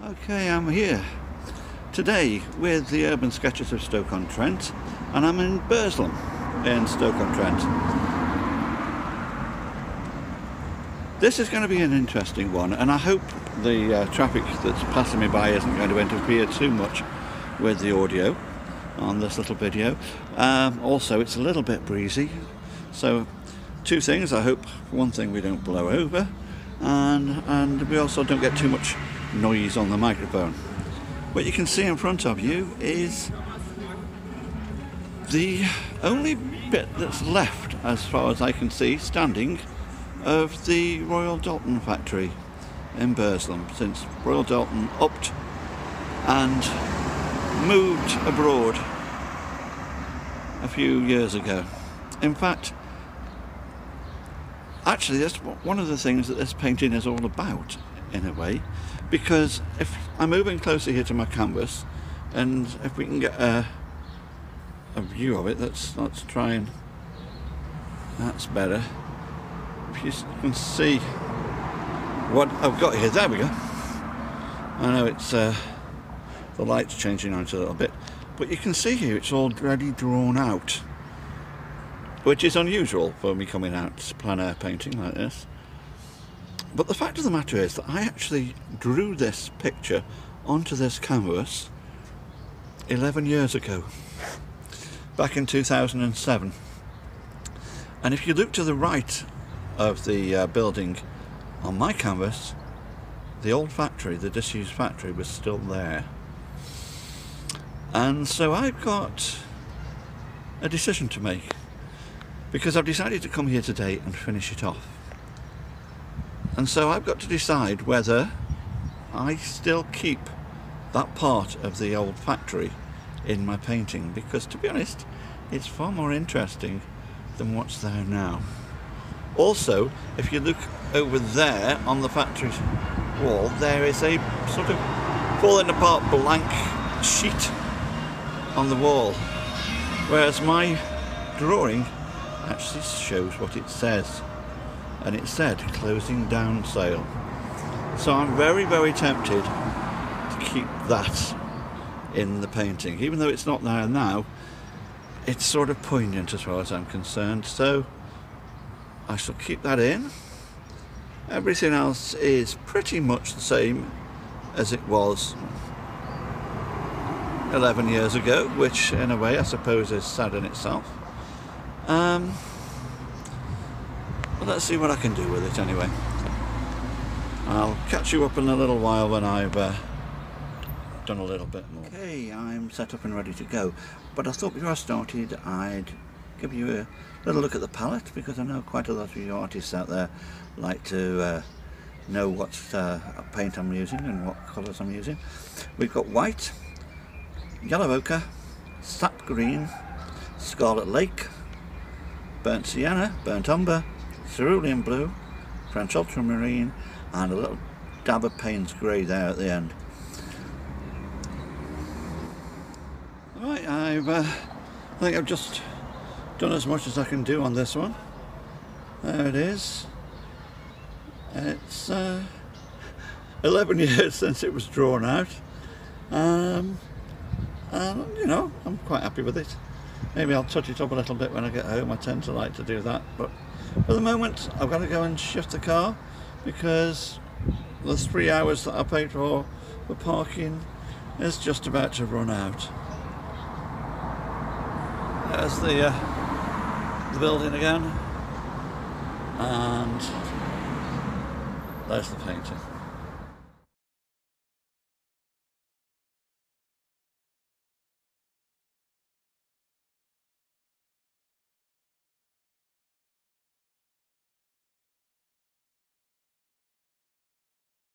Okay, I'm here today with the Urban Sketchers of Stoke-on-Trent and I'm in Burslem in Stoke-on-Trent. This is going to be an interesting one and I hope the uh, traffic that's passing me by isn't going to interfere too much with the audio on this little video. Um, also, it's a little bit breezy, so two things. I hope one thing we don't blow over and, and we also don't get too much noise on the microphone. What you can see in front of you is the only bit that's left, as far as I can see, standing of the Royal Doulton factory in Burslem since Royal Doulton upped and moved abroad a few years ago. In fact, actually that's one of the things that this painting is all about in a way because if I'm moving closer here to my canvas and if we can get a, a view of it let's let's try and that's better. If you can see what I've got here there we go. I know it's uh, the light's changing on it a little bit but you can see here it's already drawn out which is unusual for me coming out plein air painting like this but the fact of the matter is that I actually drew this picture onto this canvas 11 years ago, back in 2007. And if you look to the right of the uh, building on my canvas, the old factory, the disused factory, was still there. And so I've got a decision to make because I've decided to come here today and finish it off. And so I've got to decide whether I still keep that part of the old factory in my painting because to be honest it's far more interesting than what's there now. Also if you look over there on the factory wall there is a sort of falling apart blank sheet on the wall whereas my drawing actually shows what it says and it said closing down sale. So I'm very, very tempted to keep that in the painting. Even though it's not there now, it's sort of poignant as far as I'm concerned. So I shall keep that in. Everything else is pretty much the same as it was 11 years ago, which in a way I suppose is sad in itself. Um, let's see what I can do with it anyway. I'll catch you up in a little while when I've uh, done a little bit more. Okay, I'm set up and ready to go. But I thought before I started I'd give you a little look at the palette because I know quite a lot of you artists out there like to uh, know what uh, paint I'm using and what colours I'm using. We've got white, yellow ochre, sap green, scarlet lake, burnt sienna, burnt umber, cerulean blue, French ultramarine and a little dab of Payne's grey there at the end. Right, I've, uh, I think I've just done as much as I can do on this one. There it is. It's uh, 11 years since it was drawn out. Um, and, you know, I'm quite happy with it. Maybe I'll touch it up a little bit when I get home. I tend to like to do that. But for the moment, I've got to go and shift the car because the three hours that I paid for for parking is just about to run out. There's the uh, the building again, and there's the painting.